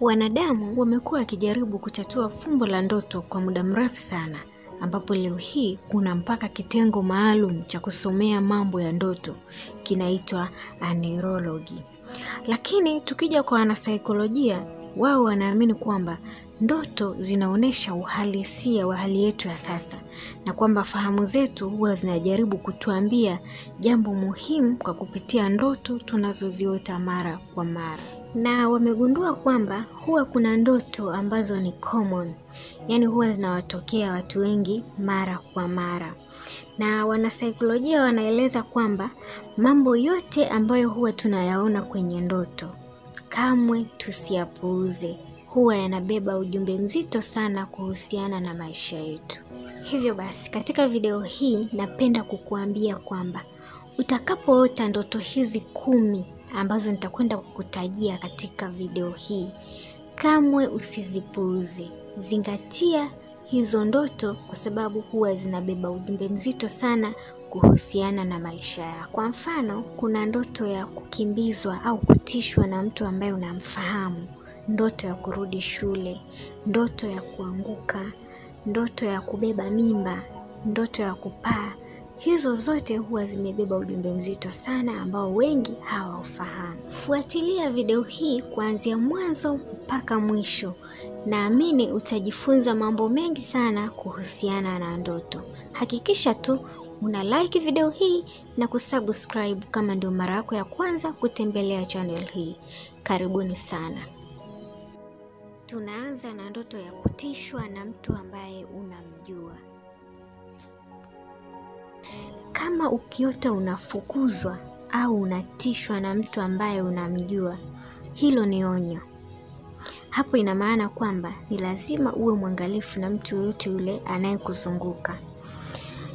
Wanadamu wamekuwa wakijaribu kutatua fumbo la ndoto kwa muda mrefu sana, ambapo leo hii kuna mpaka kitengo maalum cha kusomea mambo ya ndoto kinaitwa anerology. Lakini tukija kwa wanasaikolojia, wao wanaamini kwamba ndoto zinaonyesha uhalisia wa hali yetu ya sasa na kwamba fahamu zetu huwa zinajaribu kutuambia jambo muhimu kwa kupitia ndoto tunazoziota mara kwa mara na wamegundua kwamba huwa kuna ndoto ambazo ni common, yaani huwa zinawatokea watu wengi mara kwa mara, na wanasaikolojia wanaeleza kwamba mambo yote ambayo huwa tunayaona kwenye ndoto kamwe tusiyapuuze, huwa yanabeba ujumbe mzito sana kuhusiana na maisha yetu. Hivyo basi, katika video hii napenda kukuambia kwamba utakapoota ndoto hizi kumi ambazo nitakwenda kukutajia katika video hii, kamwe usizipuuze. Zingatia hizo ndoto kwa sababu huwa zinabeba ujumbe mzito sana kuhusiana na maisha yako. Kwa mfano, kuna ndoto ya kukimbizwa au kutishwa na mtu ambaye unamfahamu, ndoto ya kurudi shule, ndoto ya kuanguka, ndoto ya kubeba mimba, ndoto ya kupaa. Hizo zote huwa zimebeba ujumbe mzito sana ambao wengi hawaufahamu. Fuatilia video hii kuanzia mwanzo mpaka mwisho. Naamini utajifunza mambo mengi sana kuhusiana na ndoto. Hakikisha tu una like video hii na kusubscribe kama ndio mara yako ya kwanza kutembelea channel hii. Karibuni sana. Tunaanza na ndoto ya kutishwa na mtu ambaye unamjua. Kama ukiota unafukuzwa au unatishwa na mtu ambaye unamjua, hilo ni onyo. Hapo ina maana kwamba ni lazima uwe mwangalifu na mtu yoyote yule anayekuzunguka.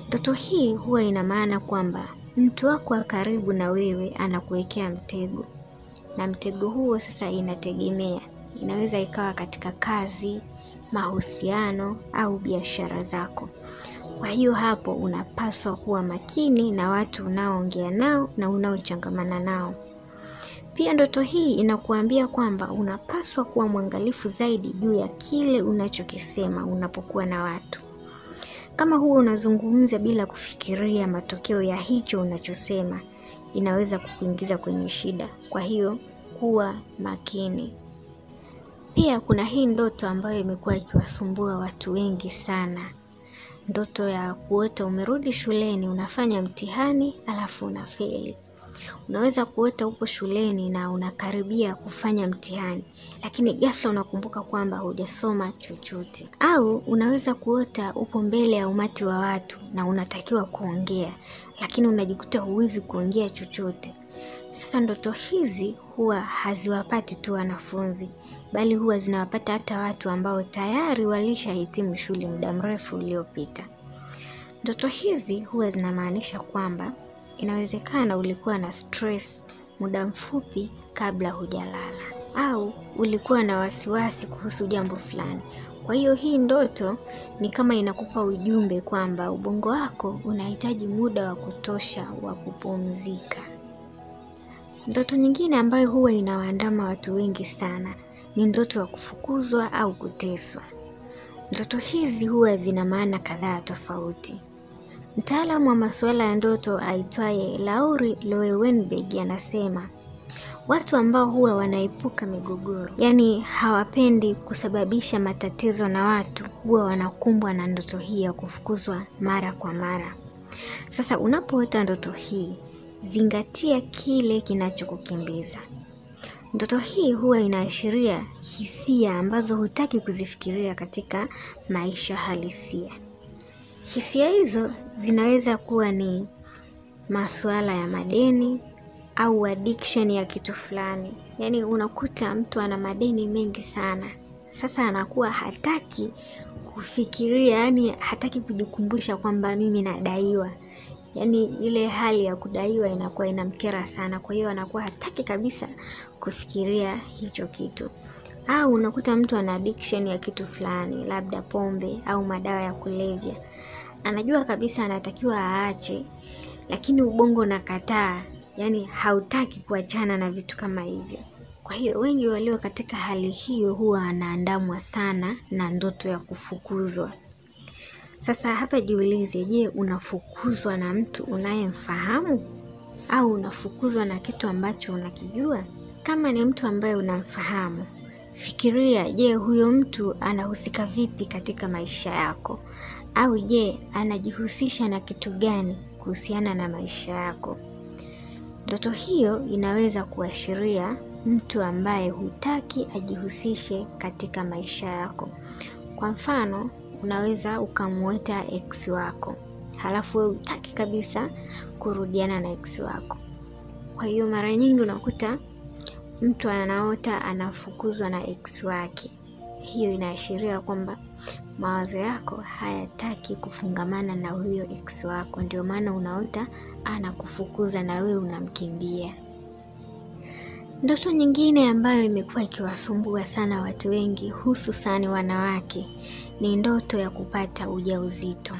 Ndoto hii huwa ina maana kwamba mtu wako wa karibu na wewe anakuwekea mtego, na mtego huo sasa inategemea, inaweza ikawa katika kazi, mahusiano au biashara zako. Kwa hiyo hapo unapaswa kuwa makini na watu unaoongea nao na unaochangamana nao. Pia ndoto hii inakuambia kwamba unapaswa kuwa mwangalifu zaidi juu ya kile unachokisema unapokuwa na watu. Kama huwa unazungumza bila kufikiria matokeo ya hicho unachosema, inaweza kukuingiza kwenye shida. Kwa hiyo kuwa makini. Pia kuna hii ndoto ambayo imekuwa ikiwasumbua watu wengi sana ndoto ya kuota umerudi shuleni unafanya mtihani alafu unafeli. Unaweza kuota upo shuleni na unakaribia kufanya mtihani, lakini ghafla unakumbuka kwamba hujasoma chochote. Au unaweza kuota upo mbele ya umati wa watu na unatakiwa kuongea, lakini unajikuta huwezi kuongea chochote. Sasa ndoto hizi huwa haziwapati tu wanafunzi, bali huwa zinawapata hata watu ambao tayari walishahitimu shule muda mrefu uliopita. Ndoto hizi huwa zinamaanisha kwamba inawezekana ulikuwa na stress muda mfupi kabla hujalala, au ulikuwa na wasiwasi kuhusu jambo fulani. Kwa hiyo hii ndoto ni kama inakupa ujumbe kwamba ubongo wako unahitaji muda wa kutosha wa kupumzika. Ndoto nyingine ambayo huwa inawaandama watu wengi sana ni ndoto ya kufukuzwa au kuteswa. Ndoto hizi huwa zina maana kadhaa tofauti. Mtaalamu wa masuala ya ndoto aitwaye Lauri Loewenberg anasema watu ambao huwa wanaepuka migogoro, yaani hawapendi kusababisha matatizo na watu, huwa wanakumbwa na ndoto hii ya kufukuzwa mara kwa mara. Sasa unapoota ndoto hii, zingatia kile kinachokukimbiza. Ndoto hii huwa inaashiria hisia ambazo hutaki kuzifikiria katika maisha halisia. Hisia hizo zinaweza kuwa ni masuala ya madeni au addiction ya kitu fulani. Yaani unakuta mtu ana madeni mengi sana, sasa anakuwa hataki kufikiria, yaani hataki kujikumbusha kwamba mimi nadaiwa. Yaani ile hali ya kudaiwa inakuwa inamkera sana, kwa hiyo anakuwa hataki kabisa kufikiria hicho kitu. Au unakuta mtu ana addiction ya kitu fulani, labda pombe au madawa ya kulevya. Anajua kabisa anatakiwa aache, lakini ubongo unakataa, yani hautaki kuachana na vitu kama hivyo. Kwa hiyo wengi walio katika hali hiyo huwa anaandamwa sana na ndoto ya kufukuzwa. Sasa hapa jiulize, je, unafukuzwa na mtu unayemfahamu au unafukuzwa na kitu ambacho unakijua? Kama ni mtu ambaye unamfahamu, fikiria, je, huyo mtu anahusika vipi katika maisha yako? Au je, anajihusisha na kitu gani kuhusiana na maisha yako? Ndoto hiyo inaweza kuashiria mtu ambaye hutaki ajihusishe katika maisha yako. Kwa mfano, unaweza ukamweta ex wako, halafu wewe utaki kabisa kurudiana na ex wako. Kwa hiyo mara nyingi unakuta mtu anaota anafukuzwa na ex wake. Hiyo inaashiria kwamba mawazo yako hayataki kufungamana na huyo ex wako, ndio maana unaota anakufukuza na wewe unamkimbia. Ndoto nyingine ambayo imekuwa ikiwasumbua sana watu wengi, hususani wanawake, ni ndoto ya kupata ujauzito.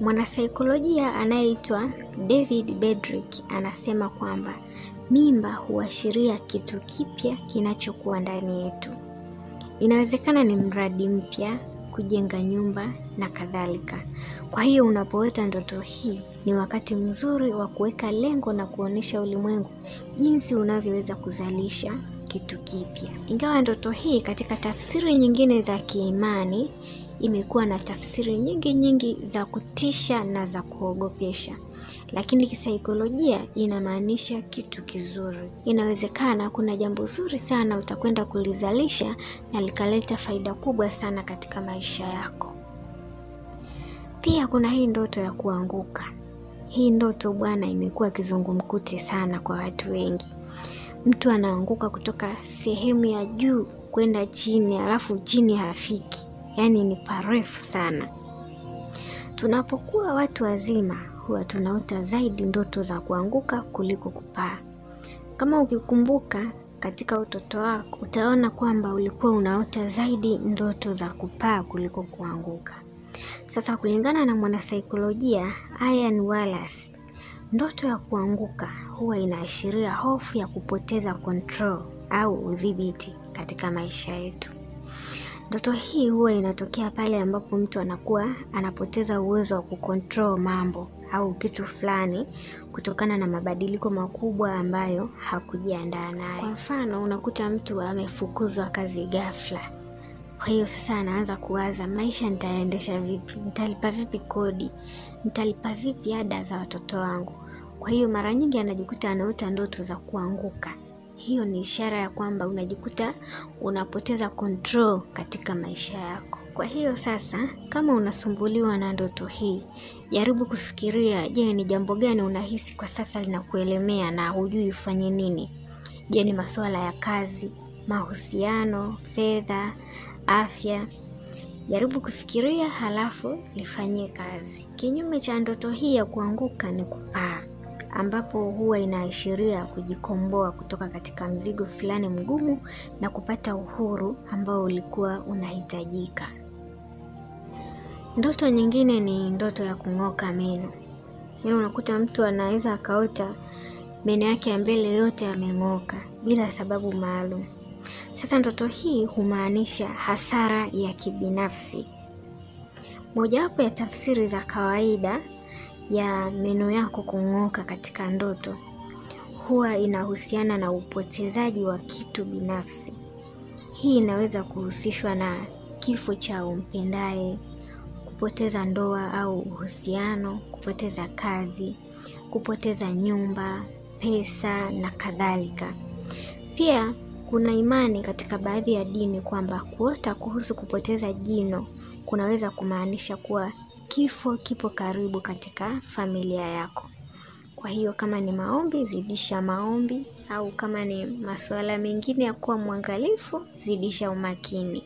Mwanasaikolojia anayeitwa David Bedrick anasema kwamba mimba huashiria kitu kipya kinachokuwa ndani yetu. Inawezekana ni mradi mpya, kujenga nyumba na kadhalika. Kwa hiyo unapoota ndoto hii, ni wakati mzuri wa kuweka lengo na kuonyesha ulimwengu jinsi unavyoweza kuzalisha kitu kipya. Ingawa ndoto hii katika tafsiri nyingine za kiimani imekuwa na tafsiri nyingi nyingi za kutisha na za kuogopesha, lakini kisaikolojia inamaanisha kitu kizuri. Inawezekana kuna jambo zuri sana utakwenda kulizalisha na likaleta faida kubwa sana katika maisha yako. Pia kuna hii ndoto ya kuanguka. Hii ndoto bwana, imekuwa kizungumkuti sana kwa watu wengi. Mtu anaanguka kutoka sehemu ya juu kwenda chini, alafu chini hafiki, yaani ni parefu sana. Tunapokuwa watu wazima, huwa tunaota zaidi ndoto za kuanguka kuliko kupaa. Kama ukikumbuka katika utoto wako, utaona kwamba ulikuwa unaota zaidi ndoto za kupaa kuliko kuanguka. Sasa kulingana na mwanasaikolojia Ian Wallace, ndoto ya kuanguka huwa inaashiria hofu ya kupoteza control au udhibiti katika maisha yetu. Ndoto hii huwa inatokea pale ambapo mtu anakuwa anapoteza uwezo wa kucontrol mambo au kitu fulani kutokana na mabadiliko makubwa ambayo hakujiandaa nayo. Kwa mfano, unakuta mtu amefukuzwa kazi ghafla. Kwa hiyo sasa anaanza kuwaza, maisha nitayaendesha vipi? Nitalipa vipi kodi? Nitalipa vipi ada za watoto wangu? Kwa hiyo mara nyingi anajikuta anaota ndoto za kuanguka. Hiyo ni ishara ya kwamba unajikuta unapoteza control katika maisha yako. Kwa hiyo sasa, kama unasumbuliwa na ndoto hii, jaribu kufikiria, je, ni jambo gani unahisi kwa sasa linakuelemea na hujui ufanye nini? Je, ni masuala ya kazi, mahusiano, fedha, afya? Jaribu kufikiria, halafu lifanyie kazi. Kinyume cha ndoto hii ya kuanguka ni kupaa ambapo huwa inaashiria kujikomboa kutoka katika mzigo fulani mgumu na kupata uhuru ambao ulikuwa unahitajika. Ndoto nyingine ni ndoto ya kung'oka meno. Yaani unakuta mtu anaweza akaota meno yake ya mbele yote yameng'oka bila sababu maalum. Sasa ndoto hii humaanisha hasara ya kibinafsi. Mojawapo ya tafsiri za kawaida ya meno yako kung'oka katika ndoto huwa inahusiana na upotezaji wa kitu binafsi. Hii inaweza kuhusishwa na kifo cha umpendaye, kupoteza ndoa au uhusiano, kupoteza kazi, kupoteza nyumba, pesa na kadhalika. Pia kuna imani katika baadhi ya dini kwamba kuota kuhusu kupoteza jino kunaweza kumaanisha kuwa kifo kipo karibu katika familia yako. Kwa hiyo kama ni maombi, zidisha maombi, au kama ni masuala mengine ya kuwa mwangalifu, zidisha umakini.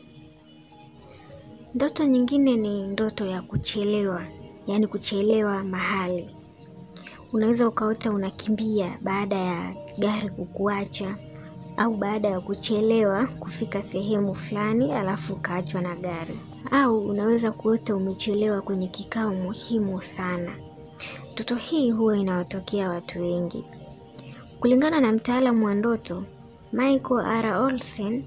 Ndoto nyingine ni ndoto ya kuchelewa, yaani kuchelewa mahali. Unaweza ukaota unakimbia baada ya gari kukuacha au baada ya kuchelewa kufika sehemu fulani alafu ukaachwa na gari, au unaweza kuota umechelewa kwenye kikao muhimu sana. Ndoto hii huwa inawatokea watu wengi. Kulingana na mtaalamu wa ndoto, Michael R. Olsen,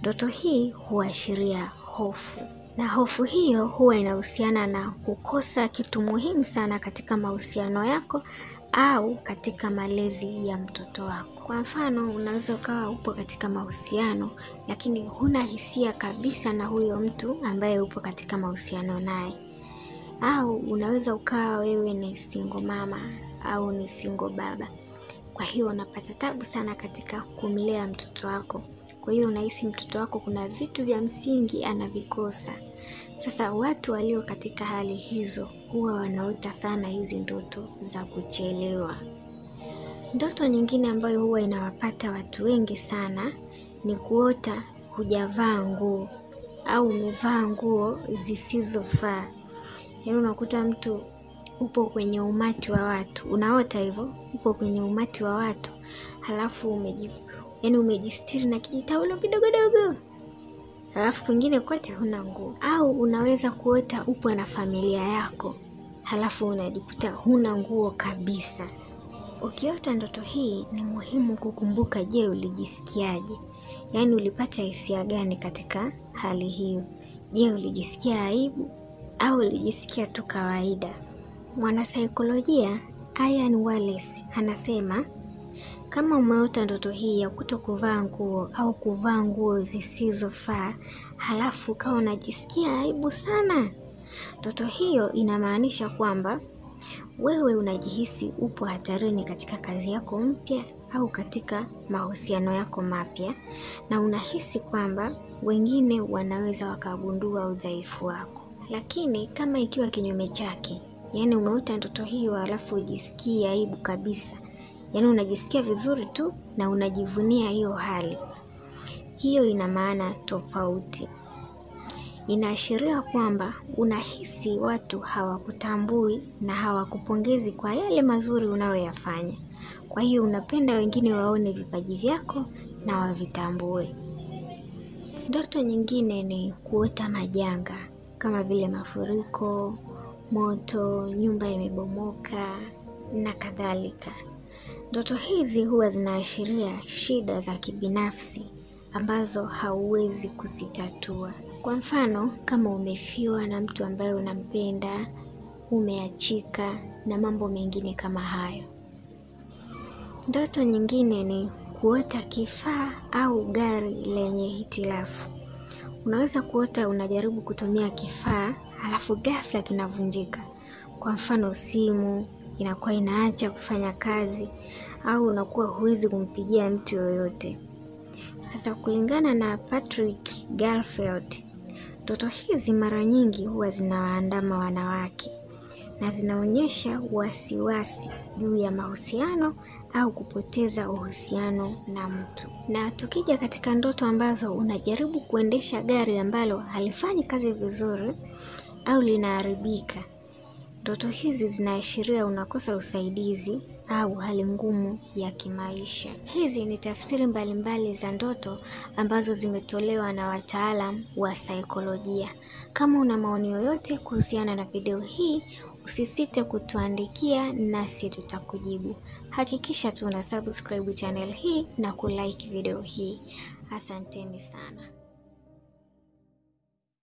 ndoto hii huashiria hofu, na hofu hiyo huwa inahusiana na kukosa kitu muhimu sana katika mahusiano yako au katika malezi ya mtoto wako. Kwa mfano, unaweza ukawa upo katika mahusiano lakini huna hisia kabisa na huyo mtu ambaye upo katika mahusiano naye, au unaweza ukawa wewe ni singo mama au ni singo baba. Kwa hiyo unapata tabu sana katika kumlea mtoto wako. Kwa hiyo unahisi mtoto wako kuna vitu vya msingi anavikosa. Sasa watu walio katika hali hizo huwa wanaota sana hizi ndoto za kuchelewa. Ndoto nyingine ambayo huwa inawapata watu wengi sana ni kuota hujavaa nguo au umevaa nguo zisizofaa. Yaani unakuta mtu upo kwenye umati wa watu, unaota hivyo, upo kwenye umati wa watu halafu umeji, yaani umejistiri na kijitaulo kidogodogo halafu kwingine kote huna nguo. Au unaweza kuota upo na familia yako halafu unajikuta huna nguo kabisa. Ukiota ndoto hii ni muhimu kukumbuka, je, ulijisikiaje? Yaani ulipata hisia gani katika hali hiyo? Je, ulijisikia aibu au ulijisikia tu kawaida? Mwanasaikolojia Ian Wallace anasema kama umeota ndoto hii ya kuto kuvaa nguo au kuvaa nguo zisizofaa halafu ukawa unajisikia aibu sana, ndoto hiyo inamaanisha kwamba wewe unajihisi upo hatarini katika kazi yako mpya au katika mahusiano yako mapya, na unahisi kwamba wengine wanaweza wakagundua udhaifu wako. Lakini kama ikiwa kinyume chake, yaani umeota ndoto hiyo alafu ujisikii aibu kabisa, yaani unajisikia vizuri tu na unajivunia hiyo hali, hiyo ina maana tofauti. Inaashiria kwamba unahisi watu hawakutambui na hawakupongezi kwa yale mazuri unayoyafanya. Kwa hiyo unapenda wengine waone vipaji vyako na wavitambue. Ndoto nyingine ni kuota majanga kama vile mafuriko, moto, nyumba imebomoka na kadhalika. Ndoto hizi huwa zinaashiria shida za kibinafsi ambazo hauwezi kuzitatua. Kwa mfano, kama umefiwa na mtu ambaye unampenda, umeachika na mambo mengine kama hayo. Ndoto nyingine ni kuota kifaa au gari lenye hitilafu. Unaweza kuota unajaribu kutumia kifaa halafu ghafla kinavunjika. Kwa mfano, simu inakuwa inaacha kufanya kazi au unakuwa huwezi kumpigia mtu yoyote. Sasa kulingana na Patrick Garfield, ndoto hizi mara nyingi huwa zinawaandama wanawake na zinaonyesha wasiwasi juu ya mahusiano au kupoteza uhusiano na mtu. Na tukija katika ndoto ambazo unajaribu kuendesha gari ambalo halifanyi kazi vizuri au linaharibika, ndoto hizi zinaashiria unakosa usaidizi au hali ngumu ya kimaisha. Hizi ni tafsiri mbalimbali za ndoto ambazo zimetolewa na wataalam wa saikolojia. Kama una maoni yoyote kuhusiana na video hii, usisite kutuandikia nasi tutakujibu. Hakikisha tu una subscribe channel hii na kulike video hii. Asanteni sana.